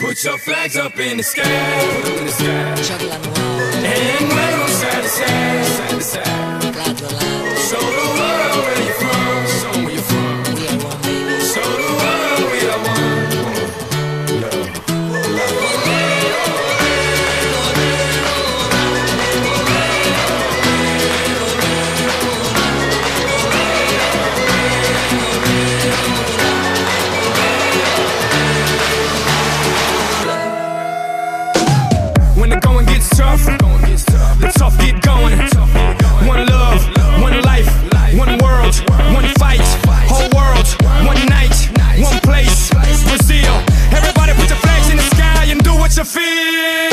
Put your flags up in the sky, in the sky. And wave Amen.